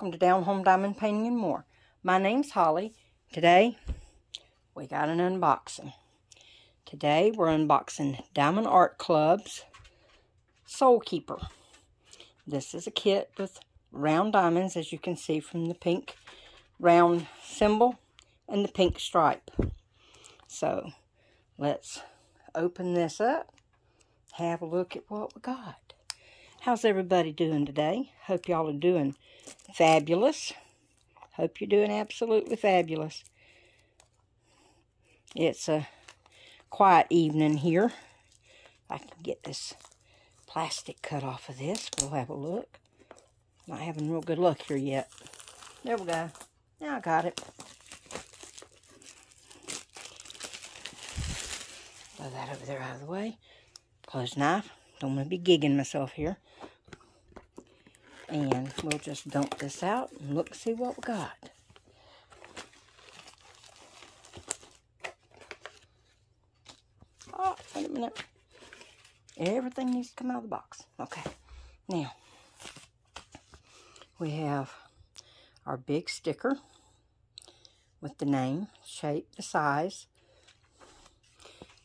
Welcome to Downhome Diamond Painting and More. My name's Holly. Today, we got an unboxing. Today, we're unboxing Diamond Art Club's Soul Keeper. This is a kit with round diamonds, as you can see from the pink round symbol and the pink stripe. So, let's open this up, have a look at what we got. How's everybody doing today? Hope y'all are doing fabulous. Hope you're doing absolutely fabulous. It's a quiet evening here. I can get this plastic cut off of this. We'll have a look. Not having real good luck here yet. There we go. Now I got it. Throw that over there out of the way. Close knife. Don't want to be gigging myself here. And we'll just dump this out and look see what we got. Oh, wait a minute. Everything needs to come out of the box. Okay. Now, we have our big sticker with the name, shape, the size.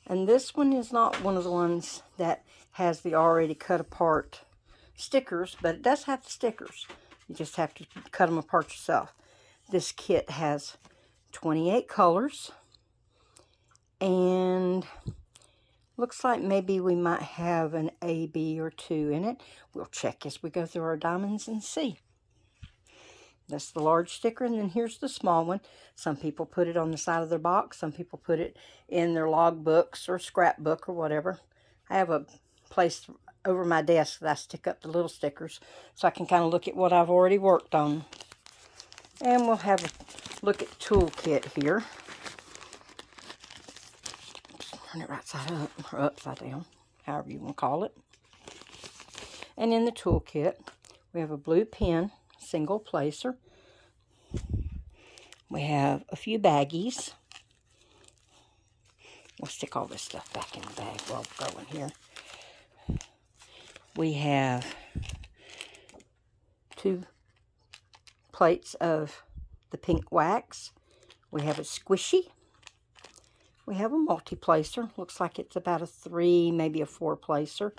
And this one is not one of the ones that has the already cut apart stickers, but it does have the stickers. You just have to cut them apart yourself. This kit has 28 colors and looks like maybe we might have an A, B, or 2 in it. We'll check as we go through our diamonds and see. That's the large sticker, and then here's the small one. Some people put it on the side of their box. Some people put it in their log books or scrapbook or whatever. I have a place over my desk that I stick up the little stickers so I can kind of look at what I've already worked on. And we'll have a look at toolkit here. turn it right side up or upside down, however you want to call it. And in the toolkit, we have a blue pen, single placer. We have a few baggies. We'll stick all this stuff back in the bag while we're going here we have two plates of the pink wax. We have a squishy. We have a multi-placer. Looks like it's about a three, maybe a four placer.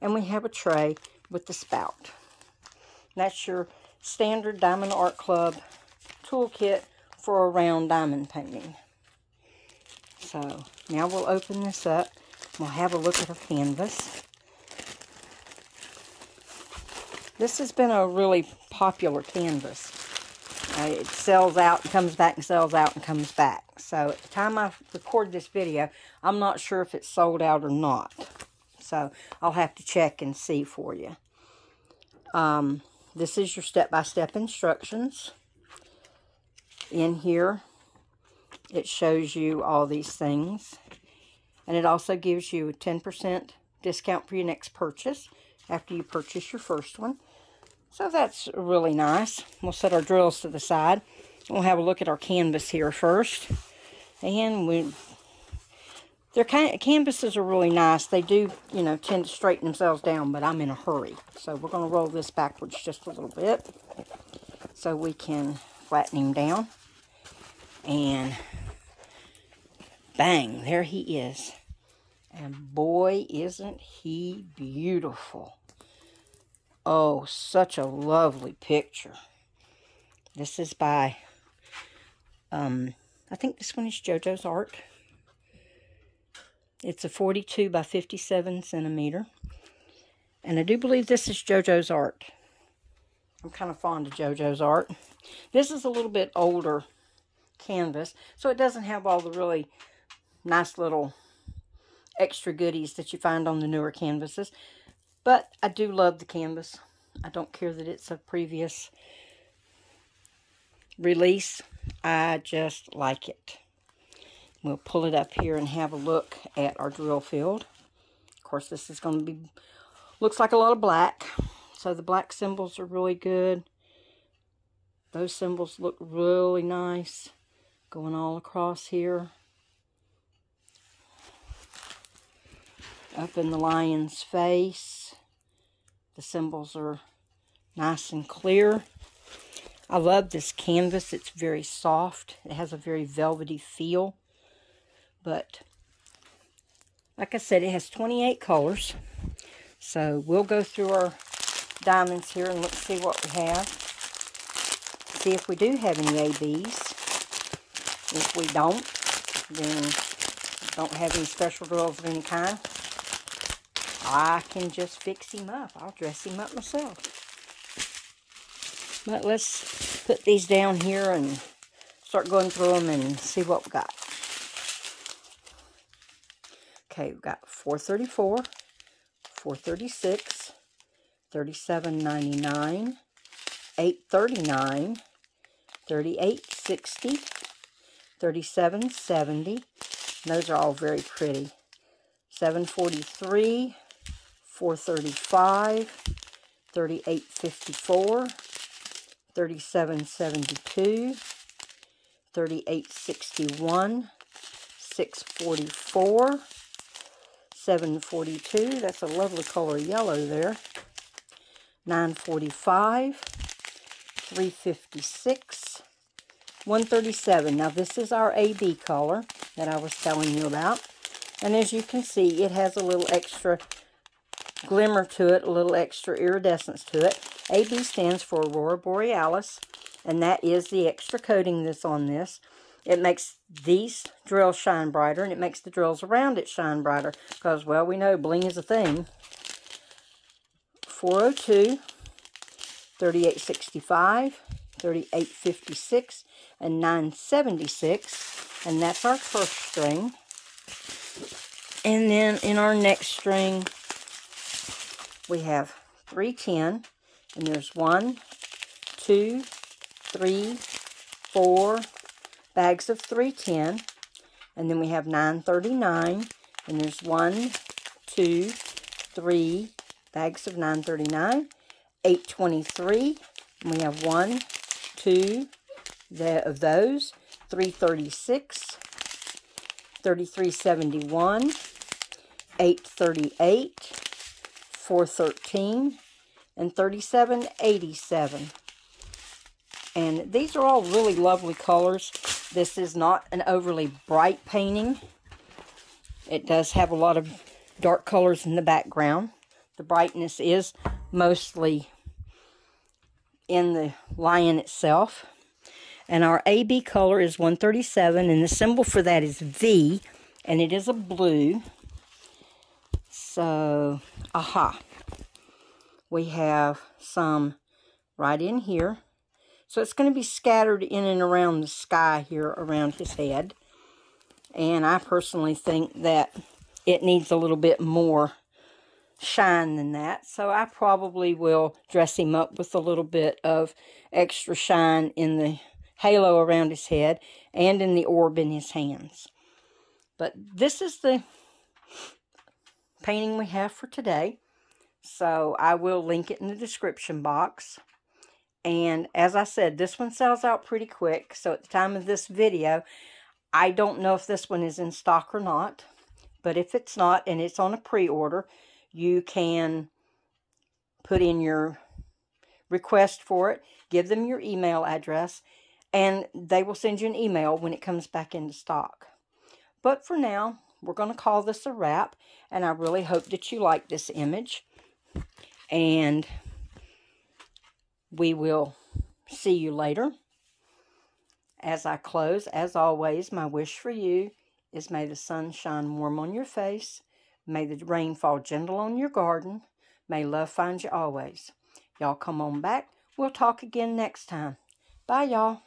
And we have a tray with the spout. That's your standard Diamond Art Club toolkit for a round diamond painting. So now we'll open this up. We'll have a look at our canvas. This has been a really popular canvas. Uh, it sells out and comes back and sells out and comes back. So at the time I record this video, I'm not sure if it's sold out or not. So I'll have to check and see for you. Um, this is your step-by-step -step instructions. In here, it shows you all these things. And it also gives you a 10% discount for your next purchase after you purchase your first one. So that's really nice. We'll set our drills to the side. We'll have a look at our canvas here first. And we, their can canvases are really nice. They do, you know, tend to straighten themselves down, but I'm in a hurry. So we're going to roll this backwards just a little bit so we can flatten him down. And bang, there he is. And boy, isn't he beautiful. Oh, such a lovely picture. This is by, um, I think this one is Jojoe's Art. It's a 42 by 57 centimeter. And I do believe this is Jojoe's Art. I'm kind of fond of Jojoe's Art. This is a little bit older canvas, so it doesn't have all the really nice little extra goodies that you find on the newer canvases. But I do love the canvas. I don't care that it's a previous release. I just like it. We'll pull it up here and have a look at our drill field. Of course, this is going to be, looks like a lot of black. So the black symbols are really good. Those symbols look really nice going all across here. Up in the lion's face. The symbols are Nice and clear. I love this canvas. It's very soft. It has a very velvety feel. But, like I said, it has 28 colors. So, we'll go through our diamonds here and let's see what we have. See if we do have any ABs. If we don't, then don't have any special drills of any kind, I can just fix him up. I'll dress him up myself. But let's put these down here and start going through them and see what we got. Okay, we've got 434, 436, 37.99, 839, 3860, 3770. Those are all very pretty. 743, 435, 3854, 3772, 3861, 644, 742. That's a lovely color yellow there. 945, 356, 137. Now this is our AB color that I was telling you about. And as you can see, it has a little extra glimmer to it, a little extra iridescence to it. AB stands for Aurora Borealis, and that is the extra coating that's on this. It makes these drills shine brighter, and it makes the drills around it shine brighter, because, well, we know bling is a thing. 402, 3865, 3856, and 976, and that's our first string. And then in our next string, we have 310, and there's one, two, three, four bags of 310, and then we have 939, and there's one, two, three bags of 939, 823, and we have one, two the, of those, 336, 3371, 838, 413, and 3787. And these are all really lovely colors. This is not an overly bright painting. It does have a lot of dark colors in the background. The brightness is mostly in the lion itself. And our AB color is 137, and the symbol for that is V, and it is a blue. So, aha. We have some right in here. So it's going to be scattered in and around the sky here around his head. And I personally think that it needs a little bit more shine than that. So I probably will dress him up with a little bit of extra shine in the halo around his head and in the orb in his hands. But this is the painting we have for today. So I will link it in the description box. And as I said, this one sells out pretty quick. So at the time of this video, I don't know if this one is in stock or not. But if it's not and it's on a pre-order, you can put in your request for it, give them your email address, and they will send you an email when it comes back into stock. But for now, we're going to call this a wrap, and I really hope that you like this image. And we will see you later. As I close, as always, my wish for you is may the sun shine warm on your face, may the rain fall gentle on your garden, may love find you always. Y'all come on back. We'll talk again next time. Bye, y'all.